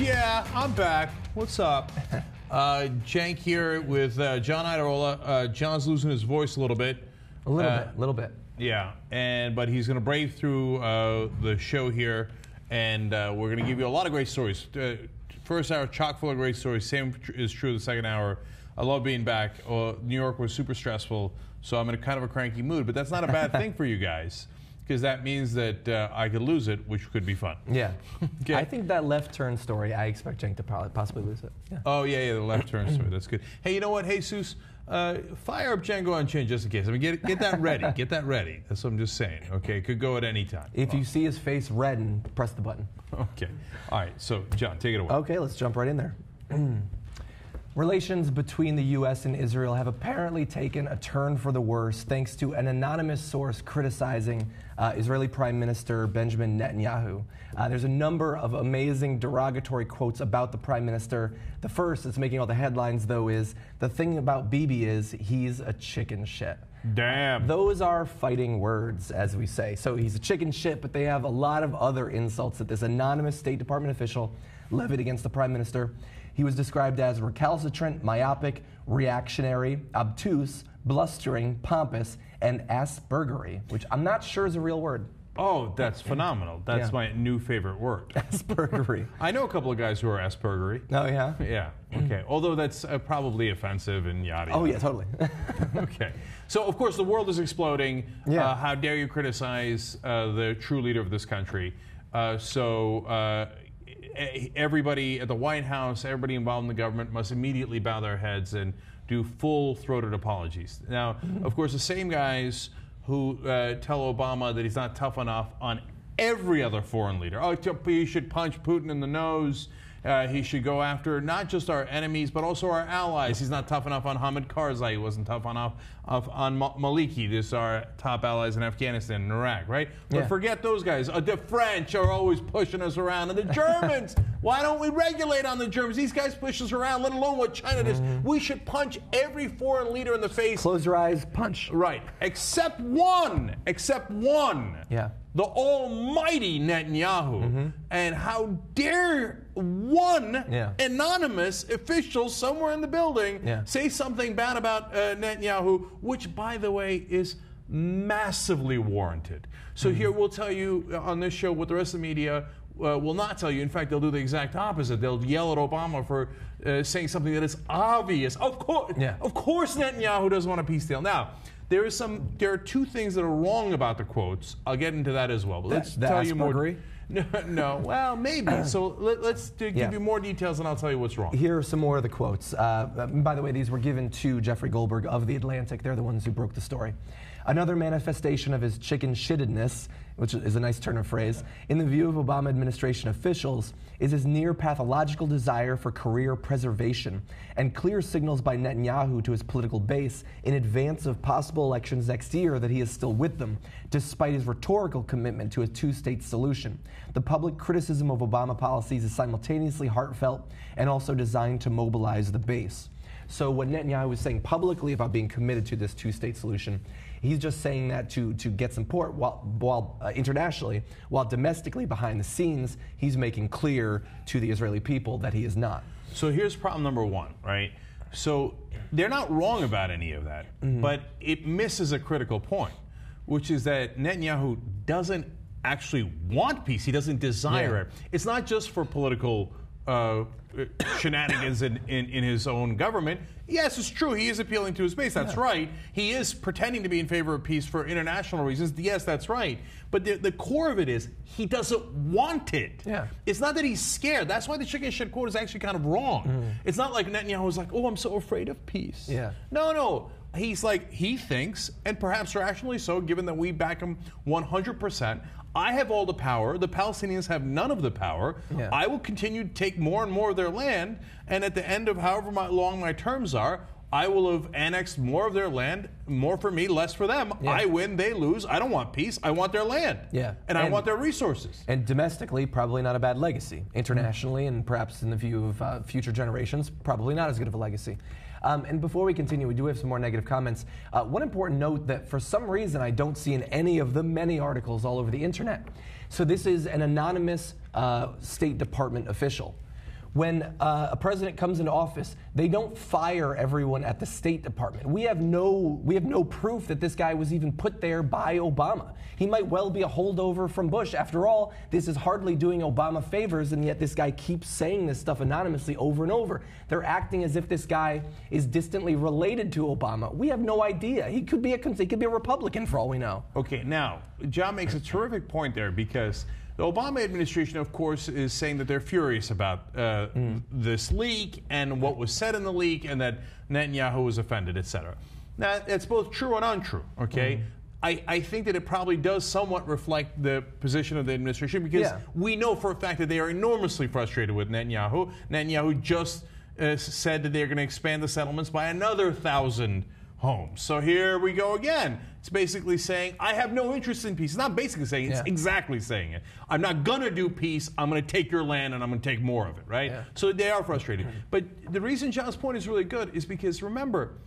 Yeah, I'm back. What's up? Uh, Cenk here with uh, John Iadarola. Uh, John's losing his voice a little bit. A little Uh, bit, a little bit. Yeah, and but he's going to brave through uh, the show here, and uh, we're going to give you a lot of great stories. Uh, first hour, chock full of great stories. Same is true of the second hour. I love being back. Uh, New York was super stressful, so I'm in a kind of a cranky mood. But that's not a bad thing for you guys, because that means that uh, I could lose it, which could be fun. Yeah. Okay. I think that left turn story, I expect Cenk to probably possibly lose it. Yeah. Oh yeah, yeah, the left turn story. That's good. Hey, you know what? Hey, Seuss, uh, fire up Django Unchained just in case. I mean, get get that ready. Get that ready. That's what I'm just saying. Okay, it could go at any time. If you see his face redden, press the button. Okay. All right. So, John, take it away. Okay, let's jump right in there. Relations between the U.S. and Israel have apparently taken a turn for the worse thanks to an anonymous source criticizing uh, Israeli Prime Minister Benjamin Netanyahu. Uh, there's a number of amazing derogatory quotes about the Prime Minister. The first that's making all the headlines, though, is the thing about Bibi is he's a chicken shit. Damn. Those are fighting words, as we say. So he's a chicken shit, but they have a lot of other insults that this anonymous State Department official levied against the prime minister. He was described as recalcitrant, myopic, reactionary, obtuse, blustering, pompous, and Aspergery, which I'm not sure is a real word. oh, that's phenomenal. That's Yeah. my new favorite word. Aspergery. I know a couple of guys who are Aspergery. oh, yeah? Yeah. Okay. Although that's uh, probably offensive and yada. Oh, yada. yeah, totally. okay. So, of course, the world is exploding. Yeah. Uh, how dare you criticize uh, the true leader of this country? Uh, so, uh, e- everybody at the White House, everybody involved in the government must immediately bow their heads and do full throated apologies. Now, of course, the same guys who uh, tell Obama that he's not tough enough on every other foreign leader. Oh, you should punch Putin in the nose. Uh, he should go after not just our enemies, but also our allies. He's not tough enough on Hamid Karzai. He wasn't tough enough on Maliki. This are top allies in Afghanistan and Iraq, right? But Yeah. forget those guys. Uh, the French are always pushing us around, and the Germans. why don't we regulate on the Germans? These guys push us around, let alone what China does. We should punch every foreign leader in the face. Close your eyes, punch. Right. Except one. Except one. Yeah. The almighty Netanyahu. And how dare one Yeah. anonymous official somewhere in the building Yeah. say something bad about uh, Netanyahu, which, by the way, is massively warranted. So here we'll tell you uh, on this show what the rest of the media uh, will not tell you. In fact, they'll do the exact opposite. They'll yell at Obama for uh, saying something that is obvious. Of course, Yeah. of course, Netanyahu doesn't want a peace deal. Now, there is some. There are two things that are wrong about the quotes. I'll get into that as well. But let's the tell you more. No, no. Well, maybe. So let, us give Yeah. you more details, and I'll tell you what's wrong. Here are some more of the quotes. Uh, by the way, these were given to Jeffrey Goldberg of The Atlantic. They're the ones who broke the story. Another manifestation of his chicken shittedness, which is a nice turn of phrase, in the view of Obama administration officials, is his near pathological desire for career preservation and clear signals by Netanyahu to his political base in advance of possible elections next year that he is still with them, despite his rhetorical commitment to a two state solution. The public criticism of Obama policies is simultaneously heartfelt and also designed to mobilize the base. So, what Netanyahu was saying publicly about being committed to this two state solution, he's just saying that to, to get support while, while uh, internationally, while domestically behind the scenes, he's making clear to the Israeli people that he is not. So here's problem number one, right? So they're not wrong about any of that, but it misses a critical point, which is that Netanyahu doesn't actually want peace. He doesn't desire Yeah. it. It's not just for political uh, shenanigans in, in, in his own government. Yes, it's true. He is appealing to his base. That's right. He is pretending to be in favor of peace for international reasons. Yes, that's right. But the, the core of it is he doesn't want it. Yeah. It's not that he's scared. That's why the chicken shit quote is actually kind of wrong. It's not like Netanyahu was like, oh, I'm so afraid of peace. Yeah. No, no. He's like, he thinks, and perhaps rationally so, given that we back him 100%. I have all the power. The Palestinians have none of the power. Yeah. I will continue to take more and more of their land. And at the end of however my, long my terms are, I will have annexed more of their land, more for me, less for them. Yeah. I win, they lose. I don't want peace. I want their land. Yeah. And, I want their resources. And domestically, probably not a bad legacy. Internationally, and perhaps in the view of uh, future generations, probably not as good of a legacy. Um, and before we continue, we do have some more negative comments. Uh, one important note that for some reason I don't see in any of the many articles all over the internet. So this is an anonymous uh, State Department official when uh, a president comes into office, they don't fire everyone at the State Department. We have no we have no proof that this guy was even put there by Obama. He might well be a holdover from Bush. After all, this is hardly doing Obama favors, and yet this guy keeps saying this stuff anonymously over and over. They're acting as if this guy is distantly related to Obama. We have no idea. He could be a he could be a Republican for all we know. Okay, now John makes a terrific point there because the Obama administration, of course, is saying that they're furious about uh, mm. this leak and what was said in the leak, and that Netanyahu was offended, etc. Now, it's both true and untrue. Okay. Mm. I, I, think that it probably does somewhat reflect the position of the administration because yeah. we know for a fact that they are enormously frustrated with Netanyahu. Netanyahu just uh, said that they're going to expand the settlements by another thousand homes. So here we go again. It's basically saying, I have no interest in peace. It's not basically saying, it's yeah. exactly saying it. I'm not going to do peace. I'm going to take your land and I'm going to take more of it, right? Yeah. So they are frustrated. But the reason John's point is really good is because remember,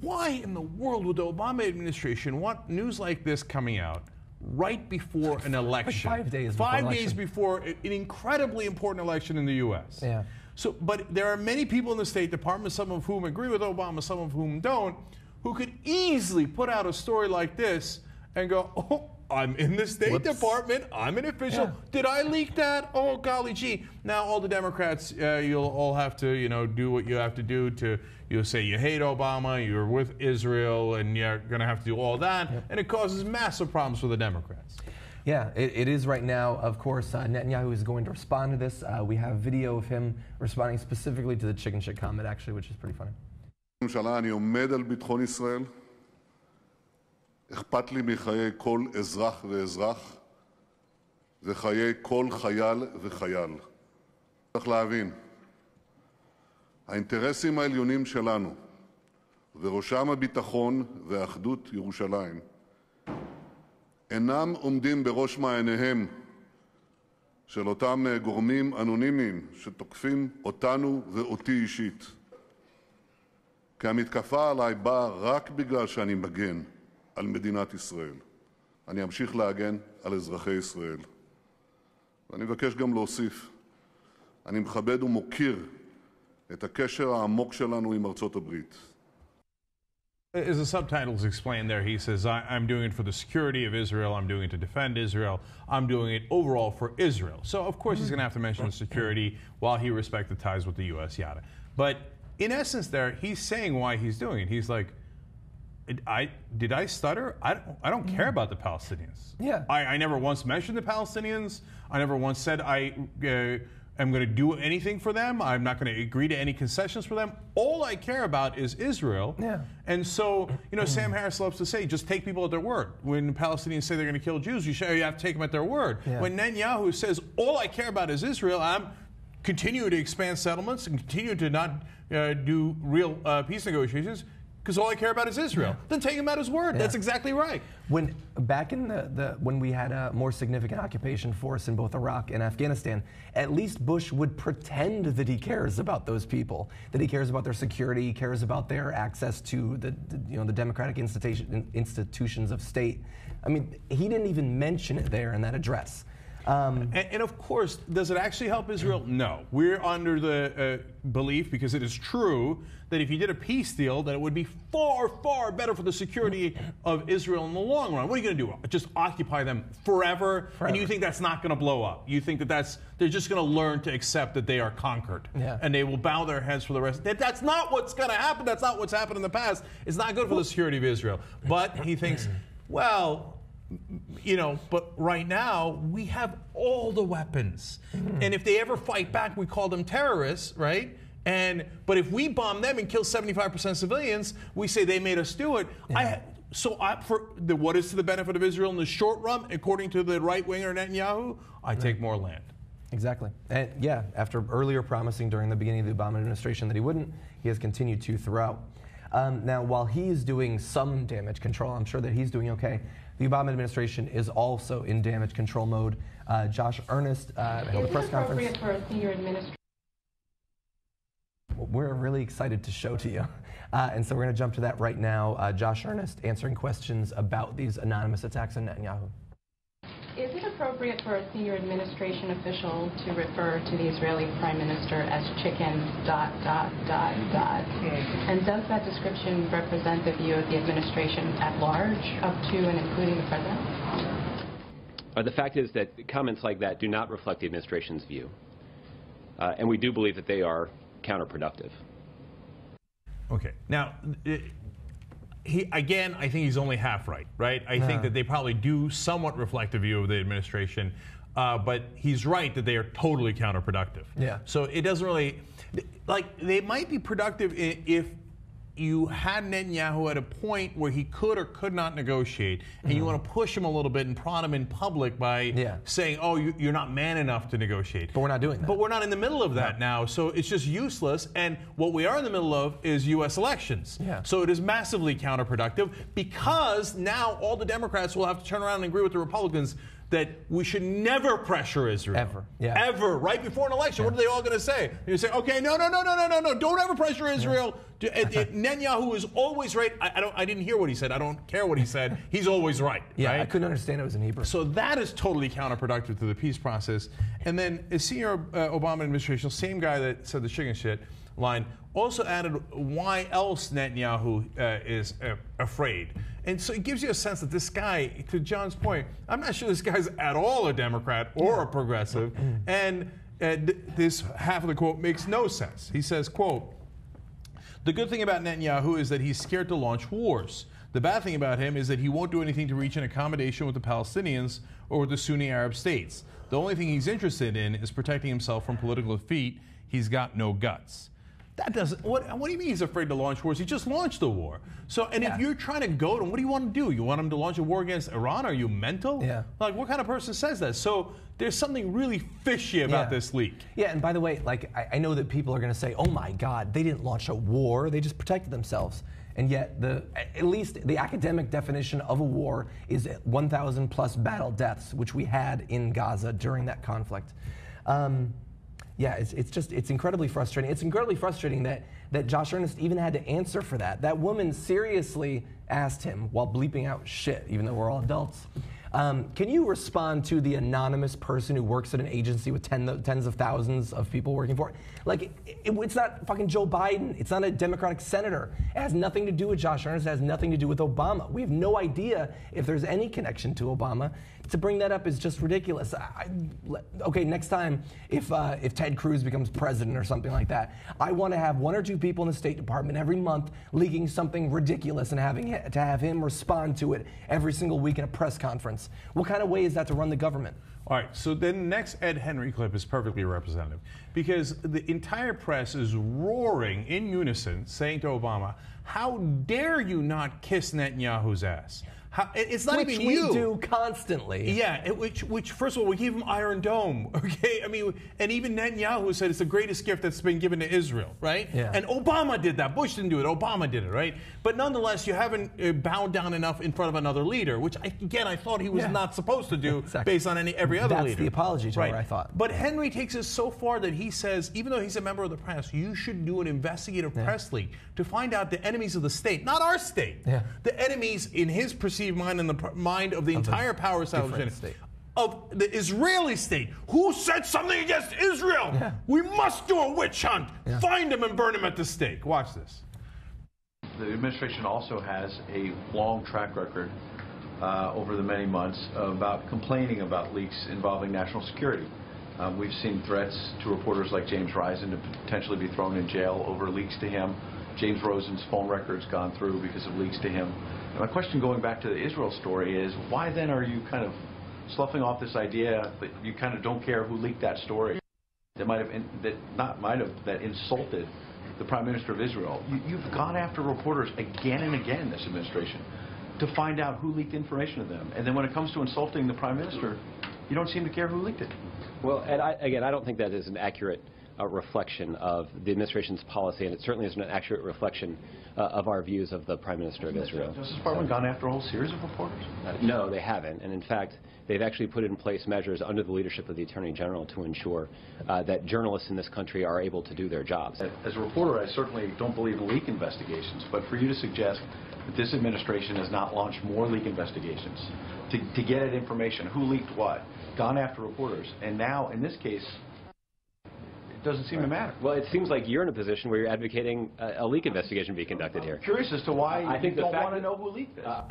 why in the world would the Obama administration want news like this coming out right before an election? Like five days Five before days before an incredibly important election in the U.S. Yeah. So, but there are many people in the State Department, some of whom agree with Obama, some of whom don't, who could easily put out a story like this and go, oh, I'm in the State Whoops. Department. I'm an official. Yeah. Did I leak that? Oh, golly gee. Now, all the Democrats, uh, you'll all have to, you know, do what you have to do to, you'll say you hate Obama, you're with Israel, and you're going to have to do all that. Yep. And it causes massive problems for the Democrats. Yeah, it, it is right now. Of course, uh, Netanyahu is going to respond to this. Uh, we have video of him responding specifically to the chicken shit comment, actually, which is pretty funny. ממשלה אני עומד על ביטחון ישראל, אכפת לי מחיי כל אזרח ואזרח וחיי כל חייל וחייל. צריך להבין, האינטרסים העליונים שלנו, ובראשם הביטחון ואחדות ירושלים, אינם עומדים בראש מעייניהם של אותם גורמים אנונימיים שתוקפים אותנו ואותי אישית. כי המתקפה עלי באה רק בגלל שאני מגן על מדינת ישראל. אני אמשיך להגן על אזרחי ישראל. ואני מבקש גם להוסיף, אני מכבד ומוקיר את הקשר העמוק שלנו עם ארצות הברית. As the subtitles explain there, he says, I'm doing it for the security of Israel, I'm doing it to defend Israel, I'm doing it overall for Israel. So, of course, he's going to have to mention security while he respects the ties with the U.S., yada. But in essence, there, he's saying why he's doing it. He's like, I did I stutter? I don't, I don't care about the Palestinians. Yeah. I, I never once mentioned the Palestinians. I never once said I uh, am going to do anything for them. I'm not going to agree to any concessions for them. All I care about is Israel. Yeah. And so, you know, Sam Harris loves to say, just take people at their word. When Palestinians say they're going to kill Jews, you, should, you have to take them at their word. Yeah. When Netanyahu says, all I care about is Israel, I'm continuing to expand settlements and continue to not uh, do real uh, peace negotiations because all I care about is Israel. Yeah. Then take him at his word. Yeah. That's exactly right. When back in the, the when we had a more significant occupation force in both Iraq and Afghanistan, at least Bush would pretend that he cares about those people, that he cares about their security, he cares about their access to the, the you know the democratic institution, institutions of state. I mean, he didn't even mention it there in that address. Um, and, and, of course, does it actually help Israel? No. We're under the uh, belief, because it is true, that if you did a peace deal, that it would be far, far better for the security of Israel in the long run. What are you going to do? Just occupy them forever? forever? And you think that's not going to blow up? You think that that's they're just going to learn to accept that they are conquered, yeah. and they will bow their heads for the rest. That, that's not what's going to happen. That's not what's happened in the past. It's not good for the security of Israel. But he thinks, well you know, but right now we have all the weapons. Mm. And if they ever fight back, we call them terrorists, right? And but if we bomb them and kill 75% of civilians, we say they made us do it. Yeah. I, so I, for the, what is to the benefit of Israel in the short run, according to the right winger Netanyahu? I right. take more land. Exactly. And yeah, after earlier promising during the beginning of the Obama administration that he wouldn't, he has continued to throughout. Um, now, while he's doing some damage control, I'm sure that he's doing okay. The Obama administration is also in damage control mode. Uh, Josh Earnest uh, held a press conference. For a senior administrator? we're really excited to show to you. Uh, and so we're going to jump to that right now. Uh, Josh Earnest answering questions about these anonymous attacks on Netanyahu. Is it appropriate for a senior administration official to refer to the Israeli prime minister as chicken dot dot dot dot? And does that description represent the view of the administration at large, up to and including the president? Uh, the fact is that comments like that do not reflect the administration's view. Uh, and we do believe that they are counterproductive. Okay. Now, it, he again, I think he's only half right. Right. I think that they probably do somewhat reflect a view of the administration, uh, but he's right that they are totally counterproductive. Yeah. So it doesn't really, like, they might be productive if you had Netanyahu at a point where he could or could not negotiate, and you want to push him a little bit and prod him in public by Mm-hmm. Yeah. saying, "Oh, you, you're not man enough to negotiate." But we're not doing that. But we're not in the middle of that now, so it's just useless. And what we are in the middle of is U.S. elections. Yeah. So it is massively counterproductive because now all the Democrats will have to turn around and agree with the Republicans that we should never pressure Israel. Ever. Yeah. Ever. Right before an election. What are they all going to say? You say, okay, no, no, no, no, no, no, no. Don't ever pressure Israel. It- it- Netanyahu is always right. I, I don't. I didn't hear what he said. I don't care what he said. He's always right. Yeah, right? I couldn't understand it was in Hebrew. So that is totally counterproductive to the peace process. And then a senior uh, Obama administration, same guy that said the chicken shit line, also added why else Netanyahu uh, is uh, afraid. And so it gives you a sense that this guy, to John's point, I'm not sure this guy's at all a Democrat or a progressive. and uh, th- this half of the quote makes no sense. He says, quote, the good thing about Netanyahu is that he's scared to launch wars. The bad thing about him is that he won't do anything to reach an accommodation with the Palestinians or with the Sunni Arab states. The only thing he's interested in is protecting himself from political defeat. He's got no guts. That doesn't. What, what do you mean he's afraid to launch wars? He just launched a war. So, and Yeah. if you're trying to go to him, what do you want to do? You want him to launch a war against Iran? Are you mental? Yeah. Like, what kind of person says that? So, there's something really fishy about Yeah. this leak. Yeah, and by the way, like I, I know that people are going to say, "Oh my God, they didn't launch a war; they just protected themselves." And yet, the at least the academic definition of a war is 1,000 plus battle deaths, which we had in Gaza during that conflict. Um, yeah, it's, it's just it's incredibly frustrating. It's incredibly frustrating that that Josh Earnest even had to answer for that. That woman seriously asked him while bleeping out shit, even though we're all adults. Um, can you respond to the anonymous person who works at an agency with ten, tens of thousands of people working for it? Like, it, it- it's not fucking Joe Biden. It's not a Democratic senator. It has nothing to do with Josh Earnest. It has nothing to do with Obama. We have no idea if there's any connection to Obama. To bring that up is just ridiculous. I, okay, next time, if, uh, if Ted Cruz becomes president or something like that, I want to have one or two people in the State Department every month leaking something ridiculous and having to have him respond to it every single week in a press conference. What kind of way is that to run the government? All right, so then the next Ed Henry clip is perfectly representative because the entire press is roaring in unison saying to Obama, How dare you not kiss Netanyahu's ass? How, it's not Which even we do constantly. Yeah, it- which, which, first of all, we gave him Iron Dome, okay? I mean, and even Netanyahu said it's the greatest gift that's been given to Israel, right? Yeah. And Obama did that. Bush didn't do it. Obama did it, right? But nonetheless, you haven't uh, bowed down enough in front of another leader, which, I, again, I thought he was Yeah. not supposed to do Exactly. based on any every other That's leader. the apology tour, right. I thought. But Henry takes it so far that he says, even though he's a member of the press, you should do an investigative press leak to find out the enemies of the state, not our state, Yeah. the enemies in his perceived mind and the mind of the entire power establishment state. of the Israeli state who said something against Israel. Yeah. We must do a witch hunt. Yeah. Find him and burn him at the stake. Watch this. The administration also has a long track record uh, over the many months about complaining about leaks involving national security. Um, we've seen threats to reporters like James Risen to potentially be thrown in jail over leaks to him. James Rosen's phone records gone through because of leaks to him. My question going back to the Israel story is why then are you kind of sloughing off this idea that you kind of don't care who leaked that story? that might have in, that not might have that insulted the prime minister of Israel. You, you've gone after reporters again and again this administration to find out who leaked information to them, and then when it comes to insulting the prime minister, you don't seem to care who leaked it. Well, and I, again, I don't think that is an accurate uh, reflection of the administration's policy, and it certainly isn't an accurate reflection uh, of our views of the Prime Minister of Israel. Justice Department gone after a whole series of reporters? Uh, no, they haven't. And in fact, they've actually put in place measures under the leadership of the Attorney General to ensure uh, that journalists in this country are able to do their jobs. As a reporter, I certainly don't believe in leak investigations, but for you to suggest that this administration has not launched more leak investigations to, to get at information, who leaked what, gone after reporters, and now, in this case, doesn't seem to matter. Well, it seems like you're in a position where you're advocating a, a leak investigation be conducted here. Curious as to why I you think the don't want to know who leaked this. Uh,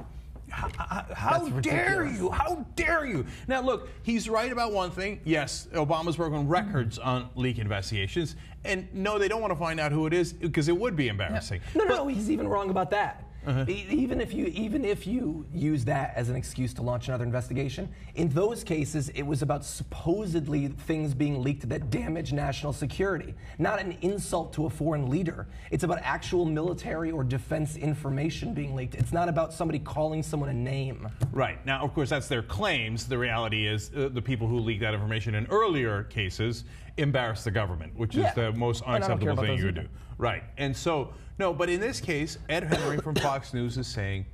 how, how dare you? How dare you? Now, look, he's right about one thing. Yes, Obama's broken records on leak investigations. And no, they don't want to find out who it is because it would be embarrassing. No, no, no. He's even wrong about that. E- Even if you even if you use that as an excuse to launch another investigation, in those cases it was about supposedly things being leaked that damage national security, not an insult to a foreign leader. It's about actual military or defense information being leaked. It's not about somebody calling someone a name. Right. Now, of course, that's their claims. The reality is uh, the people who leaked that information in earlier cases embarrassed the government, which Yeah. is the most And I don't care unacceptable thing you either. do. Right. And so, no, but in this case, Ed Henry from Fox News is saying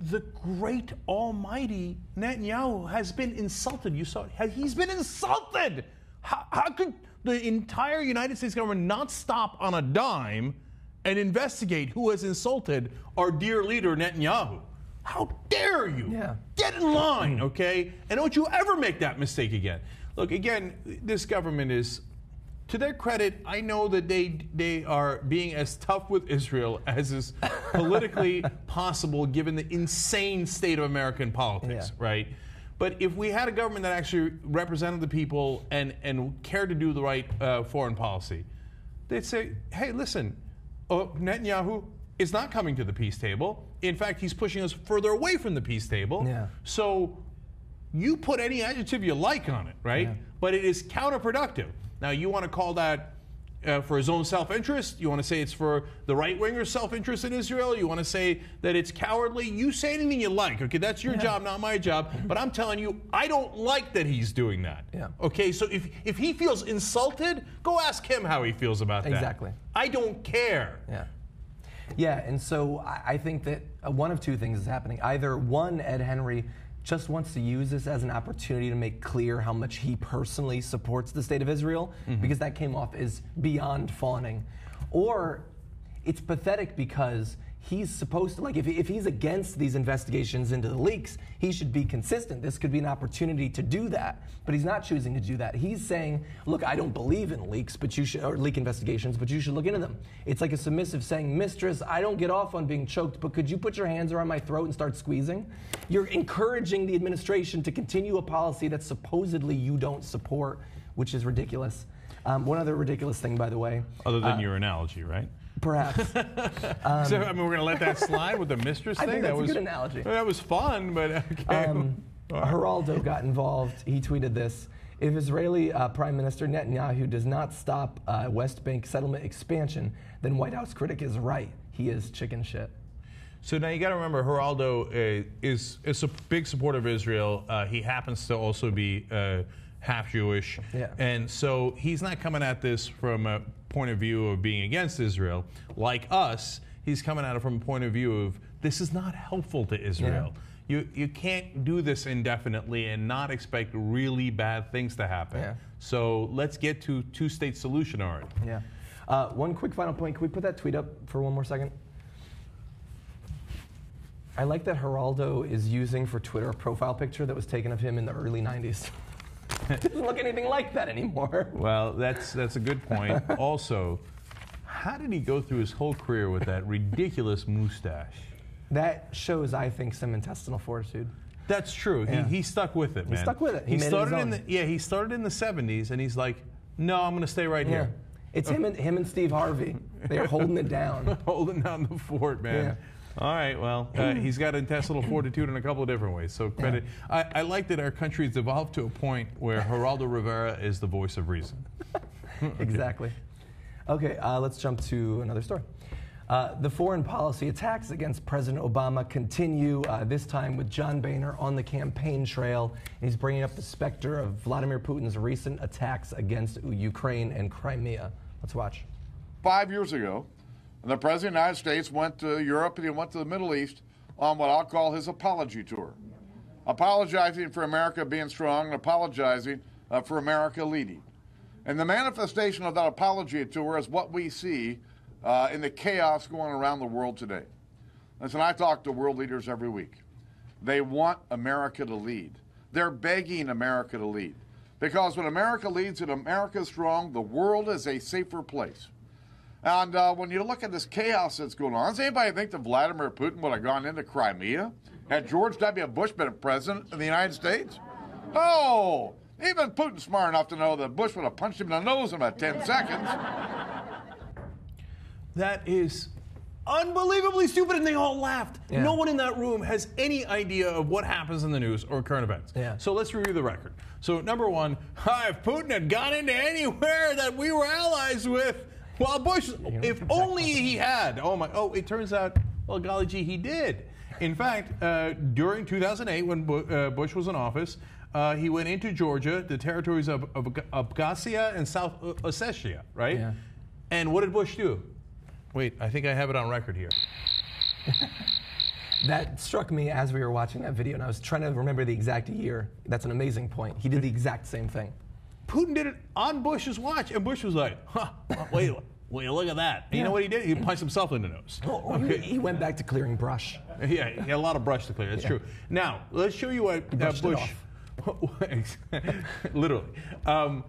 the great almighty Netanyahu has been insulted. You saw it. He's been insulted. How, how could the entire United States government not stop on a dime and investigate who has insulted our dear leader Netanyahu? How dare you? Yeah. Get in line, okay? And don't you ever make that mistake again. Look, again, this government is, to their credit, I know that they they are being as tough with Israel as is politically possible given the insane state of American politics, Yeah. right? But if we had a government that actually represented the people and, and cared to do the right uh, foreign policy, they'd say, hey, listen, uh, Netanyahu is not coming to the peace table. In fact, he's pushing us further away from the peace table. Yeah. So you put any adjective you like on it, right? Yeah. But it is counterproductive. Now, you want to call that uh, for his own self interest? You want to say it's for the right winger's self interest in Israel? You want to say that it's cowardly? You say anything you like, okay? That's your job, not my job. But I'm telling you, I don't like that he's doing that. Yeah. Okay, so if, if he feels insulted, go ask him how he feels about that. Exactly. I don't care. Yeah. Yeah, and so I I think that uh, one of two things is happening. Either one, Ed Henry just wants to use this as an opportunity to make clear how much he personally supports the state of Israel, mm-hmm. because that came off as beyond fawning. Or it's pathetic because he's supposed to, like, if, if he's against these investigations into the leaks, he should be consistent. This could be an opportunity to do that. But he's not choosing to do that. He's saying, look, I don't believe in leaks, but you should, or leak investigations, but you should look into them. It's like a submissive saying, Mistress, I don't get off on being choked, but could you put your hands around my throat and start squeezing? You're encouraging the administration to continue a policy that supposedly you don't support, which is ridiculous. Um, one other ridiculous thing, by the way, Other than your analogy, right? Perhaps. so, I mean, we're going to let that slide with the mistress I thing? think that that's a was, good analogy. That was fun, but okay. Um, Geraldo got involved. He tweeted this. If Israeli uh, Prime Minister Netanyahu does not stop uh, West Bank settlement expansion, then White House critic is right. He is chicken shit. So now you got to remember, Geraldo uh, is is a big supporter of Israel. Uh, he happens to also be uh, half Jewish, Yeah. and so he's not coming at this from a point of view of being against Israel. Like us, he's coming at it from a point of view of this is not helpful to Israel. You you can't do this indefinitely and not expect really bad things to happen. Yeah. So let's get to two-state solution already. Yeah. Uh, one quick final point. Can we put that tweet up for one more second? I like that Geraldo is using for Twitter a profile picture that was taken of him in the early 90s. It doesn't look anything like that anymore. Well, that's that's a good point. also, how did he go through his whole career with that ridiculous mustache? That shows, I think, some intestinal fortitude. That's true. Yeah. He, he stuck with it, man. stuck with it. He He, made it started in the yeah. He started in the '70s, and he's like, "No, I'm going to stay right Yeah. here, It's him and him and Steve Harvey. They're holding it down. holding down the fort, man." Yeah. All right. Well, uh, he's got intestinal fortitude in a couple of different ways. So credit. I, I like that our country's evolved to a point where Geraldo Rivera is the voice of reason. exactly. Okay, uh, let's jump to another story. Uh, the foreign policy attacks against President Obama continue, uh, this time with John Boehner on the campaign trail. And he's bringing up the specter of Vladimir Putin's recent attacks against Ukraine and Crimea. Let's watch. Five years ago, the President of the United States went to Europe and he went to the Middle East on what I'll call his apology tour. Apologizing for America being strong and apologizing uh, for America leading. And the manifestation of that apology tour is what we see uh, in the chaos going around the world today. Listen, I talk to world leaders every week. They want America to lead. They're begging America to lead. Because when America leads and America is strong, the world is a safer place. And uh, when you look at this chaos that's going on, does anybody think that Vladimir Putin would have gone into Crimea had George W. Bush been president of the United States? Oh, even Putin's smart enough to know that Bush would have punched him in the nose in about 10 seconds. That is unbelievably stupid, and they all laughed. Yeah. No one in that room has any idea of what happens in the news or current events. Yeah. So let's review the record. So, number one, if Putin had gone into anywhere that we were allies with, well, Bush, if only he had. Oh, my. Oh, it turns out, well, golly gee, he did. In fact, uh, during 2008, when Bu- uh, Bush was in office, uh, he went into Georgia, the territories of, of Abkhazia and South Ossetia, right? Yeah. And what did Bush do? Wait, I think I have it on record here. That struck me as we were watching that video, and I was trying to remember the exact year. That's an amazing point. He did the exact same thing. Putin did it on Bush's watch, and Bush was like, huh, wait, wait, look at that. And you know what he did? He punched himself in the nose. Oh, he- He went back to clearing brush. Yeah, he had a lot of brush to clear. That's true. Now, let's show you what uh, brushed it Bush. literally. Um,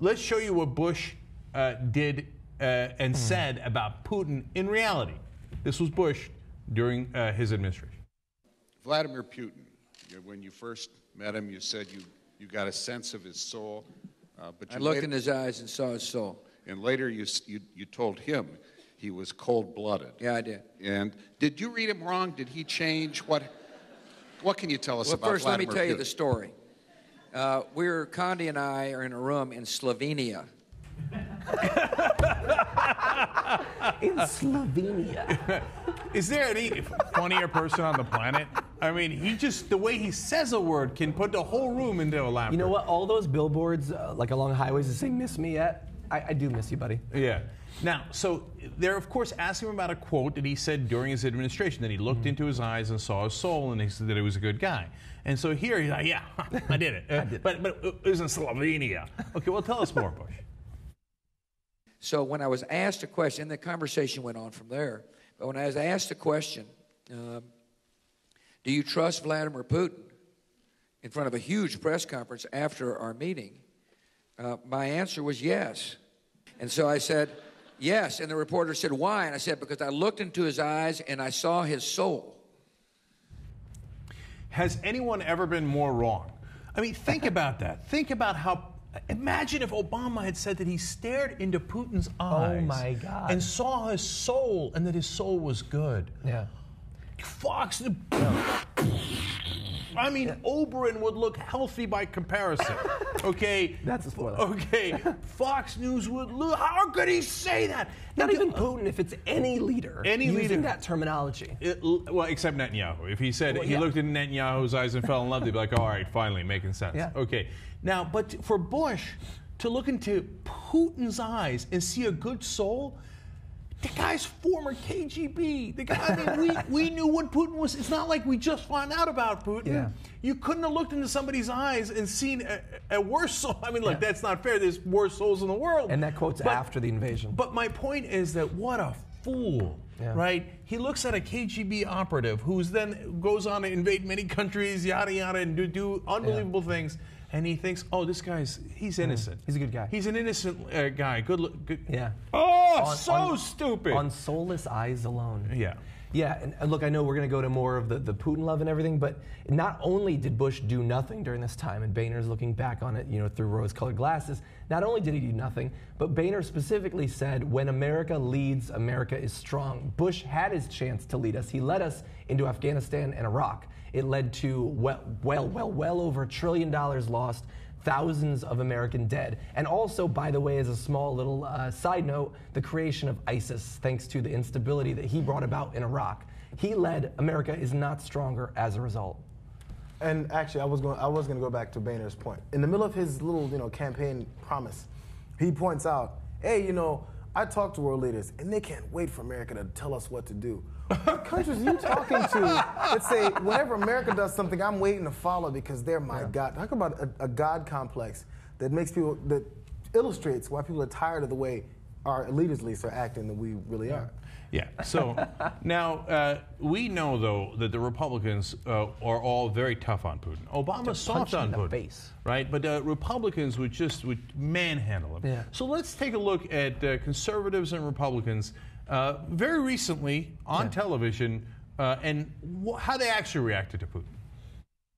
let's show you what Bush uh, did uh, and said about Putin in reality. This was Bush during uh, his administration. Vladimir Putin, when you first met him, you said you, you got a sense of his soul. Uh, but you I looked later, in his eyes and saw his soul. and later you, you, you told him he was cold blooded. Yeah, I did. And did you read him wrong? Did he change? What, what can you tell us Well, about first, let me Vladimir tell you the story. Uh, we're Condi and I are in a room in Slovenia. In Slovenia. Is there any funnier person on the planet? I mean, he just, the way he says a word can put the whole room into a laugh. You know what? All those billboards, uh, like along highways, that say "Miss me yet." I, I do miss you, buddy. Yeah. Now, so they're of course asking him about a quote that he said during his administration that he looked into his eyes and saw his soul, and he said that he was a good guy. And so here he's like, "Yeah, I did it." Uh, But but it was in Slovenia. Okay, well, tell us more, Bush. So when I was asked a question, the conversation went on from there, but when I was asked a question, um, do you trust Vladimir Putin in front of a huge press conference after our meeting? Uh, my answer was yes. And so I said, yes. And the reporter said, why? And I said, because I looked into his eyes and I saw his soul. Has anyone ever been more wrong? I mean, think about that. Think about how. Imagine if Obama had said that he stared into Putin's oh eyes. Oh my God. And saw his soul, and that his soul was good. Yeah. Fox. I mean, Oberyn would look healthy by comparison. Okay. That's a spoiler. Okay. Fox News would look. How could he say that? Not even Putin, if it's any leader Any using leader. that terminology. It, well, except Netanyahu. If he said Well, he yeah. looked in Netanyahu's eyes and fell in love, they'd be like, "All right, finally, making sense." Yeah. Okay. Now, but for Bush to look into Putin's eyes and see a good soul, the guy's former KGB. The guy. I mean, we, we knew what Putin was. It's not like we just found out about Putin. Yeah. You couldn't have looked into somebody's eyes and seen a, a worse soul. I mean, look, that's not fair. There's worse souls in the world. And that quote's But- after the invasion. but my point is that what a fool, Yeah. right? He looks at a KGB operative who's then goes on to invade many countries, yada yada, and do, do unbelievable things, and he thinks, oh, this guy's he's innocent. He's a good guy. He's an innocent uh, guy. Good look. Good. Yeah. Oh, On- so on- stupid. On soulless eyes alone. yeah. Yeah, and, and look, I know we're going to go to more of the, the Putin love and everything, but not only did Bush do nothing during this time, and Boehner's looking back on it, you know, through rose-colored glasses. Not only did he do nothing, but Boehner specifically said, "When America leads, America is strong." Bush had his chance to lead us. He led us into Afghanistan and Iraq. It led to well, well, well, well over a trillion dollars lost. thousands of American dead. And also, by the way, as a small little uh, side note, the creation of ISIS, thanks to the instability that he brought about in Iraq. He led, America is not stronger as a result. And actually, I was going. I was going to go back to Boehner's point. In the middle of his little, you know, campaign promise, he points out, "Hey, you know, I talk to world leaders, and they can't wait for America to tell us what to do. What countries are you talking to that say, whenever America does something, I'm waiting to follow because they're my God? Talk about a, a God complex that makes people that illustrates why people are tired of the way our leaders, at least, are acting than we really are. Yeah. So now uh, we know, though, that the Republicans uh, are all very tough on Putin. Obama's soft on in Putin, face. right? But uh, Republicans would just would manhandle him. Yeah. So let's take a look at uh, conservatives and Republicans uh, very recently on television uh, and wh- how they actually reacted to Putin.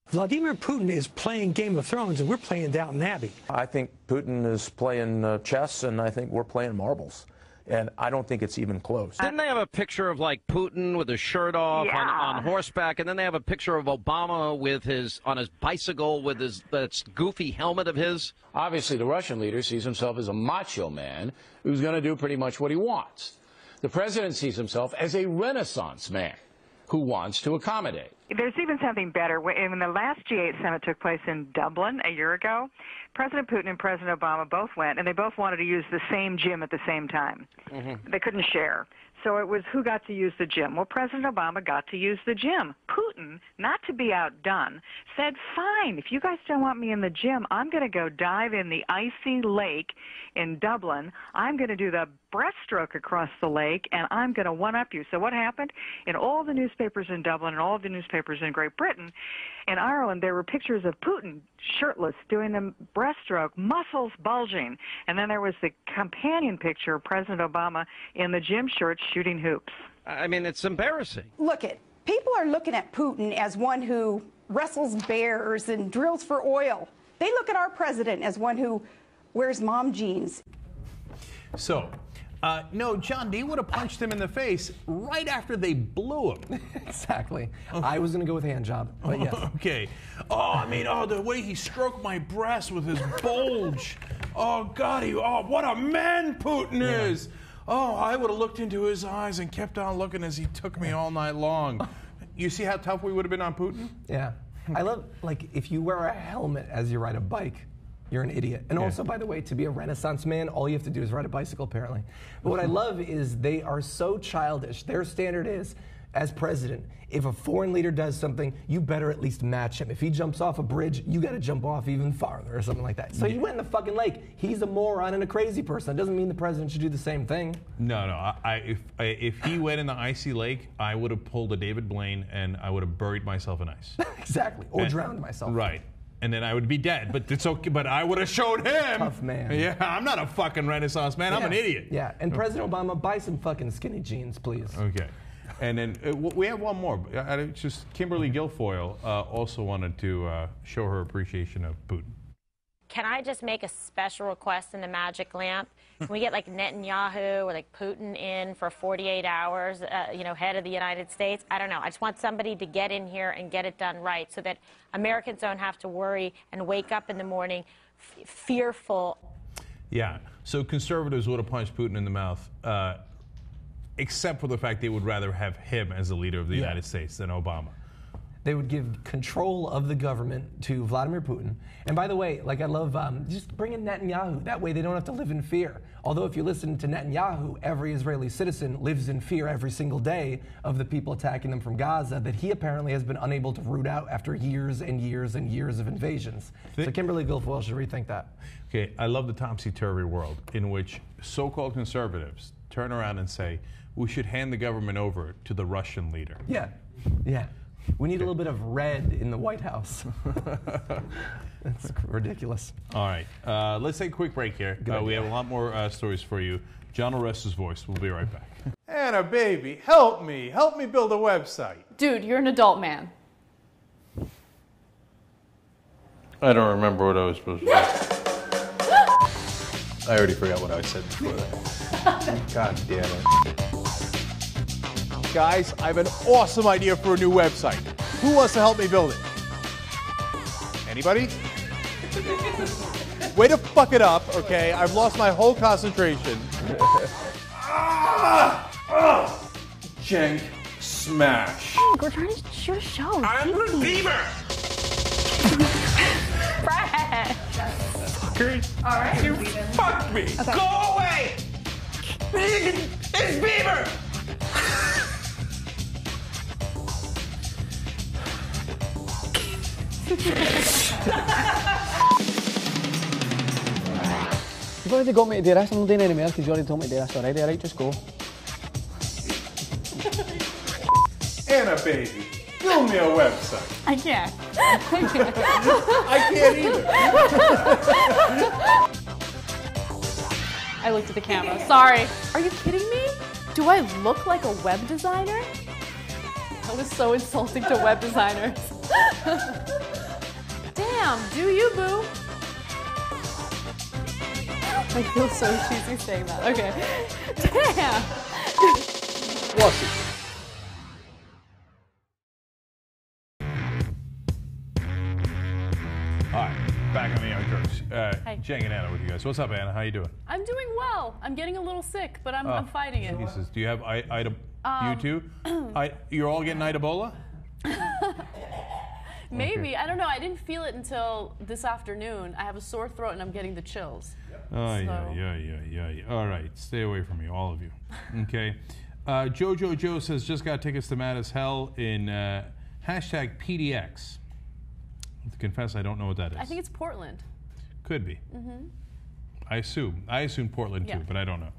Vladimir Putin is playing Game of Thrones, and we're playing Downton Abbey. I think Putin is playing uh, chess, and I think we're playing marbles. And I don't think it's even close. Didn't they have a picture of like Putin with his shirt off on, on horseback, and then they have a picture of Obama with his on his bicycle with his that goofy helmet of his? Obviously, the Russian leader sees himself as a macho man who's going to do pretty much what he wants. The president sees himself as a renaissance man who wants to accommodate. There's even something better. When when the last G8 summit took place in Dublin a year ago, President Putin and President Obama both went, and they both wanted to use the same gym at the same time. Mm-hmm. They couldn't share. So it was who got to use the gym. Well, President Obama got to use the gym. Putin, not to be outdone, said, fine, if you guys don't want me in the gym, I'm going to go dive in the icy lake in Dublin. I'm going to do the breaststroke across the lake, and I'm going to one up you. So what happened? In all the newspapers in Dublin and all the newspapers in Great Britain, in Ireland, there were pictures of Putin shirtless doing the breaststroke, muscles bulging. And then there was the companion picture of President Obama in the gym shorts shooting hoops. I mean, it's embarrassing. Look at people are looking at Putin as one who wrestles bears and drills for oil. They look at our president as one who wears mom jeans. So, uh, no, John D would have punched him in the face right after they blew him. exactly. I was going to go with hand job, but yes. okay. Oh, I mean, oh, the way he stroked my breast with his bulge. Oh, God, he, oh, what a man Putin Yeah. is. Oh, I would have looked into his eyes and kept on looking as he took me all night long. You see how tough we would have been on Putin? Yeah. I love, like, if you wear a helmet as you ride a bike, you're an idiot. And Yeah. also, by the way, to be a Renaissance man, all you have to do is ride a bicycle, apparently. But what I love is they are so childish. Their standard is, as president, if a foreign leader does something, you better at least match him. If he jumps off a bridge, you got to jump off even farther or something like that. So he went in the fucking lake. He's a moron and a crazy person. It doesn't mean the president should do the same thing. No, no. I, I, if, I, if he went in the icy lake, I would have pulled a David Blaine and I would have buried myself in ice. exactly. Or And- drowned myself. Right. And then I would be dead. But it's okay. But I would have showed him. Tough man. Yeah, I'm not a fucking Renaissance man. I'm an idiot. Yeah. And President Obama, buy some fucking skinny jeans, please. Okay. And then uh, we have one more. Uh, just Kimberly Guilfoyle uh, also wanted to uh, show her appreciation of Putin. Can I just make a special request in the Magic Lamp? Can we get like Netanyahu or like Putin in for 48 hours, uh, you know, head of the United States? I don't know. I just want somebody to get in here and get it done right so that Americans don't have to worry and wake up in the morning f- fearful. Yeah. So conservatives would have punched Putin in the mouth, uh, except for the fact they would rather have him as the leader of the Yeah. United States than Obama. They would give control of the government to Vladimir Putin. And by the way, like I love um, just bring in Netanyahu. That way they don't have to live in fear. Although if you listen to Netanyahu, every Israeli citizen lives in fear every single day of the people attacking them from Gaza that he apparently has been unable to root out after years and years and years of invasions. So Kimberly Guilfoyle should rethink that. Okay, I love the topsy-turvy world in which so-called conservatives turn around and say we should hand the government over to the Russian leader. Yeah, yeah. We need a little bit of red in the White House. That's ridiculous. All right, uh, let's take a quick break here. Uh, we have a lot more uh, stories for you. John will rest his voice. We'll be right back. Anna, baby, help me. Help me build a website. Dude, you're an adult man. I don't remember what I was supposed to do. I already forgot what I said before that. God damn it. Guys, I have an awesome idea for a new website. Who wants to help me build it? Anybody? Way to fuck it up, okay? I've lost my whole concentration. Cenk, smash. We're trying to shoot a show. I'm the Beaver. Fred. Fuckers. All right. You fucked me. Okay. Go away. It's Beaver. You've already got me to do this. I'm not doing any more because you already told me to do this already. All right, just go. Ana, baby, build me a website. I can't. I can't either. I looked at the camera. Sorry. Are you kidding me? Do I look like a web designer? That was so insulting to web designers. Damn, do you, boo? I feel so cheesy saying that. Okay. Damn. What's it? All right, back on the Young Turks. Uh, Hi. Cenk and Ana with you guys. What's up, Ana? How you doing? I'm doing well. I'm getting a little sick, but I'm, Oh, I'm fighting it. Jesus, do you have I, Ida? Um, you too? I, you're all getting Ebola? Maybe. I don't know. I didn't feel it until this afternoon. I have a sore throat and I'm getting the chills. Oh, yeah, So- yeah, yeah, yeah, yeah. All right, stay away from me, all of you. Okay. Uh, Jojo Joe says, just got tickets to Mad as Hell in uh, hashtag PDX. I have to confess, I don't know what that is. I think it's Portland. Could be. hmm I assume. I assume Portland Yeah. too, but I don't know.